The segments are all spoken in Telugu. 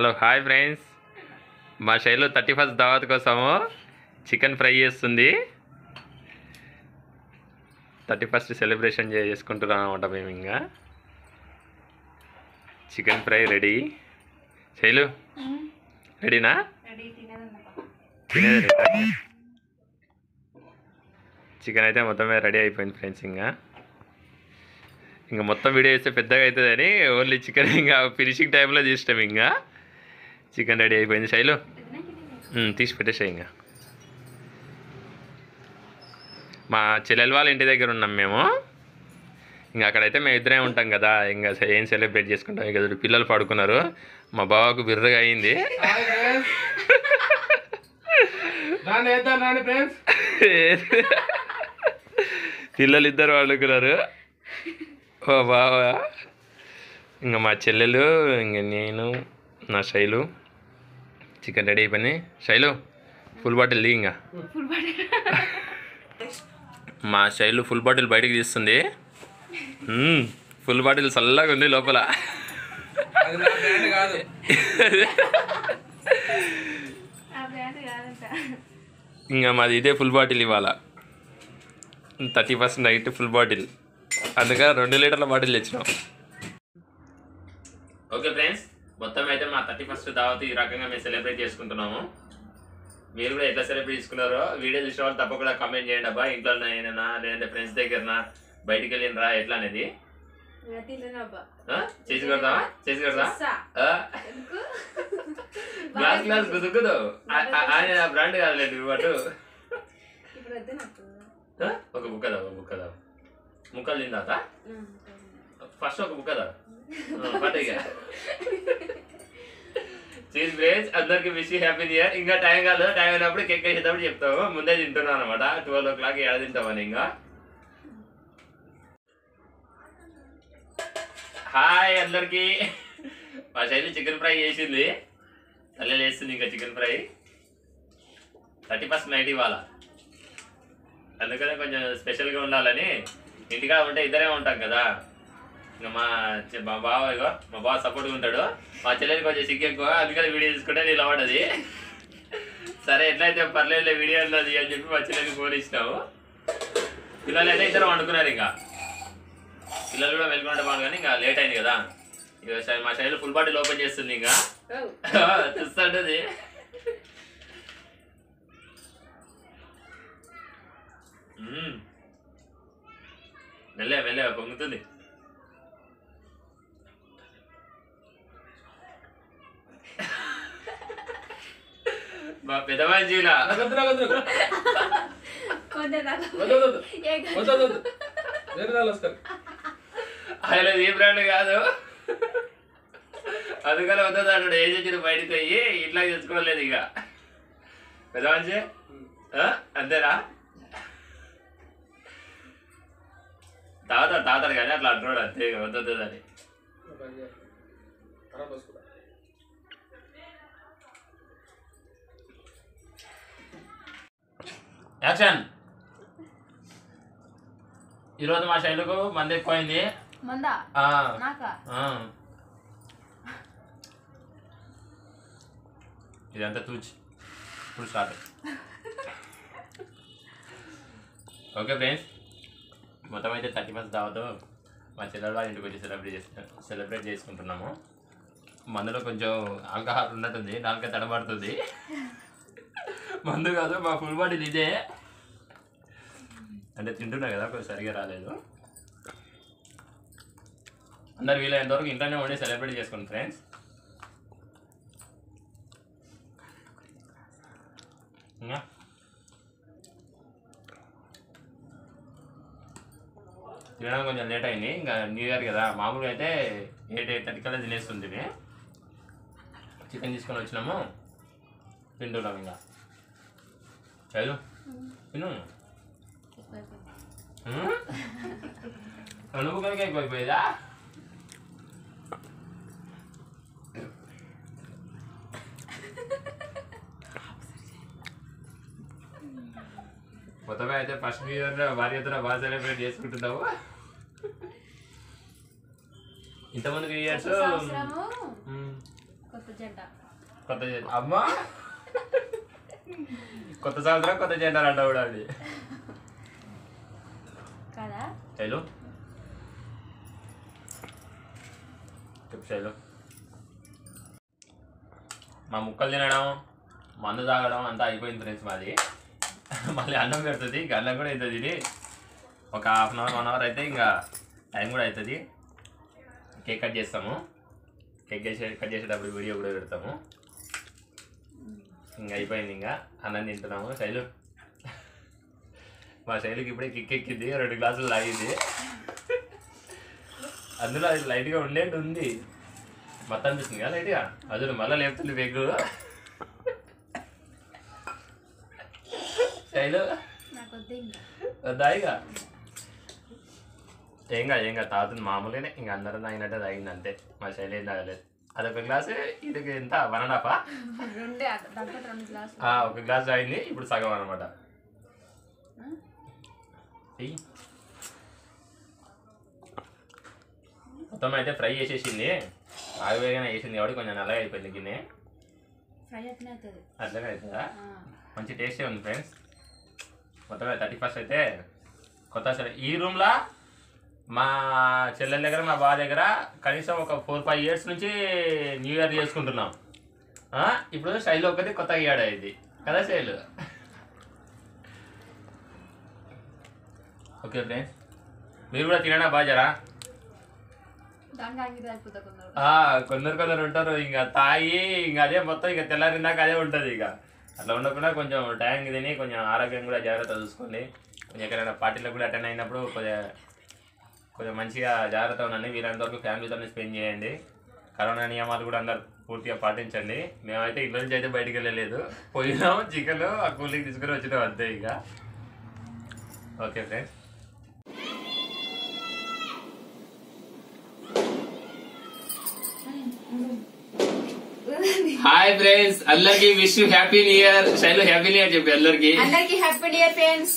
Hello hi friends. మా శైలు థర్టీ ఫస్ట్ దావత్ కోసము చికెన్ ఫ్రై చేస్తుంది. థర్టీ ఫస్ట్ సెలబ్రేషన్ చేసుకుంటున్నాం అనమాట మేము ఇంకా. Chicken fry ready. శైలు రెడీనా? తినేది చికెన్ అయితే మొత్తమే రెడీ అయిపోయింది ఫ్రెండ్స్ ఇంకా. ఇంకా మొత్తం వీడియో చేస్తే పెద్దగా అవుతుందని ఓన్లీ చికెన్ ఇంకా ఫినిషింగ్ టైంలో చేసినాం ఇంకా. చికెన్ రెడీ అయిపోయింది శైలు తీసి పెట్టేసాయి ఇంకా. మా చెల్లెల వాళ్ళ ఇంటి దగ్గర ఉన్నాం మేము. ఇంకా అక్కడైతే మేము ఇద్దరే ఉంటాం కదా ఇంకా ఏం సెలబ్రేట్ చేసుకుంటాం? ఇక పిల్లలు పడుకున్నారు. మా బావకు బిర్రగా అయింది. పిల్లలు ఇద్దరు పడుకున్నారు. ఓ బావా. ఇంకా మా చెల్లెలు ఇంక నేను నా శైలు చికెన్ రెడీ అయిపోయింది. శైలు ఫుల్ బాటిల్ దిగి ఇంకా. మా శైలు ఫుల్ బాటిల్ బయటకు తీస్తుంది. ఫుల్ బాటిల్ చల్లగా ఉంది లోపల. ఇంకా మాది ఇదే ఫుల్ బాటిల్ ఇవాళ. Thirty first night full bottle అందుకే రెండు లీటర్ల బాటిల్ తెచ్చినాం. ఓకే ఫ్రెండ్స్ మొత్తం అయితే థర్టీ ఫస్ట్ దావత్ ఈ రకంగా మేము సెలబ్రేట్ చేసుకుంటున్నాము. మీరు కూడా ఎట్లా సెలబ్రేట్ చేసుకున్నారో వీడియో చూసిన వాళ్ళు తప్పకుండా కామెంట్ చేయండి. అబ్బా ఇంట్లో అయినా లేదంటే ఫ్రెండ్స్ దగ్గరనా? బయటికి వెళ్ళినరా ఎట్లా అనేది? చేసి కొడతావా? చేసి కొడతా గ్లాస్ గ్లాస్ గుదుకుదు ఆయన బ్రాండ్? ఒక ఒక ముక్కలు తిందాత ఉమ్, ఫస్ట్ ఒక బుక్ కదా పట్టిగా చీజ్ బ్రేజ్ అందరికి విష్ హ్యాపీ ఇయర్ ఇంకా టైం కాదు. టైం అయినప్పుడు కేక్ వేసేటప్పుడు చెప్తాము ముందే తింటున్నాను అనమాట ట్వెల్వ్ ఓ క్లాక్ ఏడ తింటామని ఇంకా. హాయ్ అందరికి. మా శైలి చికెన్ ఫ్రై చేసింది. తల్లి వేస్తుంది ఇంకా chicken fry. Thirty first night ఇవాళ. అందుకనే కొంచెం స్పెషల్గా ఉండాలని. ఇంటికాడ ఉంటే ఇద్దరే ఉంటాం కదా. ఇంకా మా మా బావ ఇగో మా బావ సపోర్ట్గా ఉంటాడు. మా చెల్లెకి కొంచెం సిగ్గు ఎక్కువ అందుకని వీడియో తీసుకుంటే నేను అవ్వడది సరే ఎట్లయితే పర్లేదు వీడియో అన్నది అని చెప్పి మా చెల్లెకి ఫోన్ ఇచ్చినాము. పిల్లలు అయితే ఇద్దరు వండుకున్నారు ఇంకా. పిల్లలు కూడా వెళ్ళుకుంటే బాగుంది కానీ ఇంకా లేట్ అయింది కదా. ఇక మా శైలి ఫుల్ బాటిల్ ఓపెన్ చేస్తుంది ఇంకా. ఓ, చూస్తుంటది. మెల్లె మెల్లె పొంగుతుంది మా పెద్ద మంచిలా నాకు వద్దు, నాకు వద్దు. కొంచెం నాకు వద్దు, వద్దు, వద్దు. ఏ వద్దు, వద్దు, వద్దు. వేరే వాళ్ళు వస్తారు ఆయన ఏ బ్రాండ్ కాదు. అందుకని వద్దు అన్నాడు ఏం చేసి బయటకు పోయి? ఇట్లా తెచ్చుకోలేదు ఇక. పెద్ద మంచి ఆ? అంతేనా? తాగుతాడు తాగుతాడు కానీ అట్లా అంటున్నాడు అంతే వద్దు అని ఖరాబ్ వస్తుందా? యాక్షన్. ఈరోజు మా శైలుకు మంది ఎక్కువైంది. ఇదంతా తూచి. ఇప్పుడు స్టార్ట్. Okay friends. మొత్తం అయితే థర్టీ ఫస్ట్ దావతో మా చెల్లెల వాళ్ళ ఇంటికి వచ్చి సెలబ్రేట్ చేసి సెలబ్రేట్ చేసుకుంటున్నాము. మందులో కొంచెం ఆల్కహాల్ ఉన్నట్టుంది. నాలుక తడబడుతుంది. మందు కాదు మా ఫుల్ బాడీలు ఇదే. అంటే తింటున్నా కదా కొంచెం సరిగా రాలేదు. అందరు వీలైనంత వరకు ఇంట్లోనే ఉండి సెలబ్రేట్ చేసుకోండి ఫ్రెండ్స్. ఇంకా? తినడం కొంచెం లేట్ అయింది. ఇంకా న్యూ ఇయర్ కదా మామూలుగా అయితే ఎయిట్ ఎయిట్ థర్టీ కల్లా తినేస్తుంది చికెన్ తీసుకొని వచ్చినాము. తింటున్నాం ఇంకా. చదువు తిను? నువ్వు కనుక అయిపోయిపోయేదా మొత్తమే అయితే ఫస్ట్ ఇయర్ భార్య ఎత్తున బాగా సెలబ్రేట్ చేసుకుంటున్నావు ఇంతమందికి ఇయర్స్. కొత్త కొత్త జంట కొత్త అమ్మా కొత్త సంవత్సరం కొత్త జెండా అంట కూడా అది. కదా? శైలు చెప్పు శైలు మా ముక్కలు తినడం మందు తాగడం అంతా అయిపోయింది ఫ్రెండ్స్ మాది. మళ్ళీ అన్నం పెడుతుంది ఇంకా అన్నం కూడా అవుతుంది ఇది. ఒక half an hour one hour అయితే ఇంకా టైం కూడా అవుతుంది. కేక్ కట్ చేస్తాము. కేక్ చేసే కట్ చేసేటప్పుడు వీడియో కూడా పెడతాము. ఇంకా అయిపోయింది ఇంకా. అన్నం తింటున్నాము. శైలు. మా శైలికి ఇప్పుడే కిక్ ఎక్కింది. రెండు గ్లాసులు తాగింది. అందులో అది లైట్గా ఉండేది ఉంది. మొత్తం అనిపిస్తుంది కదా లైట్గా? అదే మళ్ళీ లేపుతుంది బెగ్గు శైలు. నాకు వద్దే ఇంకా వద్దాయిగా ఏం కాదు ఏం కాదు. తాగుతుంది మామూలుగానే. ఇంకా అందరం తాగినట్టే తాగింది అంతే. మా శైలి ఏం తాగలేదు. అదొక గ్లాస్ ఇది ఎంత? వన్ అండ్ హాఫా ఒక గ్లాస్ తాగింది ఇప్పుడు సగం అనమాట మొత్తం అయితే ఫ్రై చేసేసింది. ఆగిపోయిగానే వేసింది కాబట్టి కొంచెం నల్లగా అయిపోయింది గిన్నె. అట్నే అవుతుంది. మంచి టేస్టే ఉంది ఫ్రెండ్స్. మొత్తం థర్టీ ఫస్ట్ అయితే కొత్త ఈ రూమ్లో మా చెల్లెల దగ్గర మా బావ దగ్గర కనీసం ఒక ఫోర్ ఫైవ్ ఇయర్స్ నుంచి న్యూ ఇయర్ చేసుకుంటున్నాం. ఇప్పుడు శైలి ఒకటి కొత్త ఇయర్ అయింది. కదా శైలు ఓకే ఫ్రెండ్స్. మీరు కూడా తినడా బాజరా కొందరు. కొందరు కొందరు ఉంటారు. ఇంకా తాగి ఇంకా అదే మొత్తం ఇంకా తెల్లారిందాక అదే ఉంటుంది ఇక. అట్లా ఉండకుండా కొంచెం టైం తిని కొంచెం ఆరోగ్యం కూడా జాగ్రత్త చూసుకోండి. కొంచెం ఎక్కడైనా పార్టీలకు కూడా అటెండ్ అయినప్పుడు కొంచెం కొంచెం మంచిగా జాగ్రత్త ఉండండి. వీరంత వరకు ఫ్యామిలీతో స్పెండ్ చేయండి. కరోనా నియమాలు కూడా అందరు పూర్తిగా పాటించండి. మేమైతే ఇళ్ళ నుంచి అయితే బయటికి వెళ్ళలేదు. పోయినాం చికెన్ ఆ కూలింగ్ తీసుకుని వచ్చినాం అంతే ఇక. Okay friends. హాయ్ ఫ్రెండ్స్ అందరికి wish happy new year. Shailu happy new year చెప్పి అందరికి. అందరికి హ్యాపీ ఇయర్ ఫ్రెండ్స్.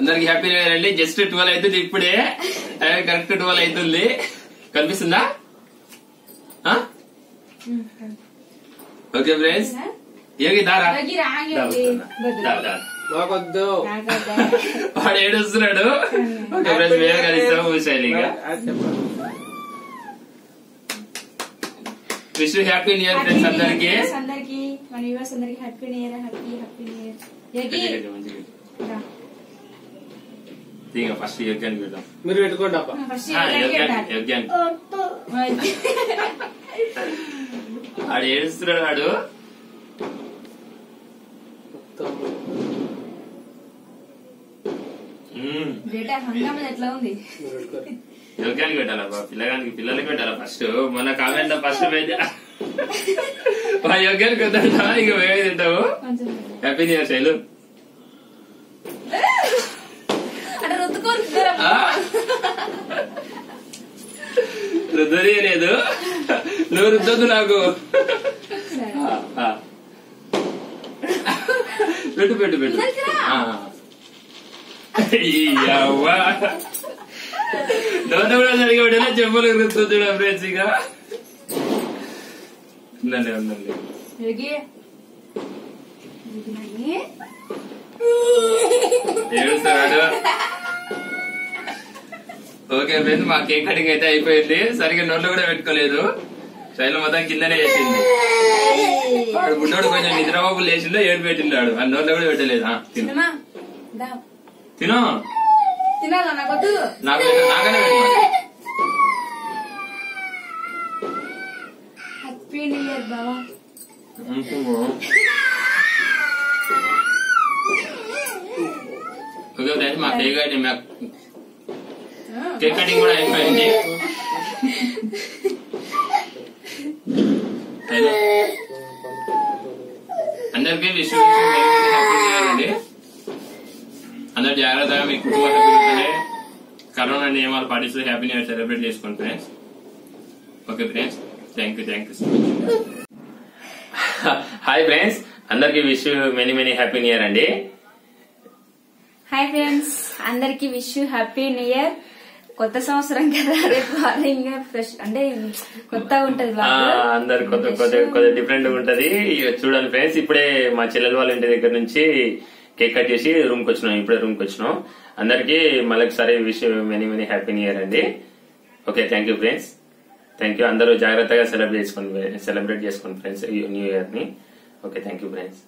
అందరికి హ్యాపీ న్యూ ఇయర్ అండి. జస్ట్ ట్వెల్వ్ అవుతుంది ఇప్పుడే. కరెక్ట్ ట్వెల్వ్ అవుతుంది. కనిపిస్తుందా? Okay friends. ఏమి దారా. మాకొద్దు వాడు ఏడుస్తున్నాడు. ఓకే ఫ్రెండ్స్ శైలిగా అది చెప్పండి wish happy new year friends అందరికి. అందరికి. మన వ్యూవర్స్ అందరికి happy new year happy happy new year. యగి. ఇక ఫస్ట్ యజ్ఞానికి వెళ్దాం మీరు పెట్టుకోండి అప్ప యజ్ఞానికి యజ్ఞానికి ఆడు ఏడుస్తున్నాడు వాడు మ్మ్. డేటా హంగామ ఎట్లా ఉంది? మీరు పెట్టుకోండి. యోగ్యానికి పెట్టాలా బా పిల్లగానికి పిల్లలకి పెట్టాలా ఫస్ట్ మన కామెంట్ ఫస్ట్ పెద్ద మా యోగ్యానికి వద్దా ఇక మేమే తింటాము హ్యాపీ న్యూ ఇయర్ శైలు అంటే రుద్దుకోరు ఇద్దరం. ఆ. రుద్దనే లేదు నువ్వు రుద్దొద్దు నాకు. పెట్టు పెట్టు పెట్టు. నోట కూడా సరిగా ఉండేలా చెప్పులు రుద్దుతుంది ఫ్రెండ్స్ ఇక ఉందండి ఉందండి. ఏడుస్తాడు ఓకే ఫ్రెండ్స్ మా కేక్ కటింగ్ అయితే అయిపోయింది. సరిగ్గా నోట్లో కూడా పెట్టుకోలేదు. శైలం మొత్తం కిందనే వేసింది. వాడు బుడ్డోడు కొంచెం నిద్రబాబు లేచిందో ఏడు పెట్టిండాడు ఆ నోట్లో కూడా పెట్టలేదు. తిను. తిను. నాకు నాకనే పెట్టు హ్యాపీ న్యూ ఇయర్ బావా. ఓకే ఫ్రెండ్స్ మా కేక్ మా కేక్ కటింగ్ కూడా అయిపోయింది. అందరికీ విష్ అందరు జాగ్రత్తగా మీ కుటుంబ సభ్యులతోనే కరోనా నియమాలు పాటిస్తూ హ్యాపీ న్యూ ఇయర్ సెలబ్రేట్ చేసుకోండి friends okay friends thank you thank you hi friends అందరికీ wish many many happy new year అండి. హాయ్ ఫ్రెండ్స్ అందరికి విష్ హ్యాపీ న్యూ ఇయర్ కొత్త సంవత్సరం కదా రేపు ఇంకా ఫ్రెష్ అంటే కొత్తగా ఉంటది. అందరు కొత్త కొత్త కొత్త డిఫరెంట్గా ఉంటది చూడండి ఫ్రెండ్స్ ఇప్పుడే మా చెల్లెల వాళ్ళ ఇంటి దగ్గర నుంచి కేక్ కట్ చేసి రూమ్కి వచ్చినాం ఇప్పుడే రూమ్కి వచ్చినాం. అందరికి మళ్ళొకసారి wish many many happy new year అండి. Okay thank you friends thank you అందరూ జాగ్రత్తగా సెలబ్రేట్ చేసుకోండి సెలబ్రేట్ చేసుకోండి friends new ఇయర్ని. Okay thank you friends